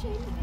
shame.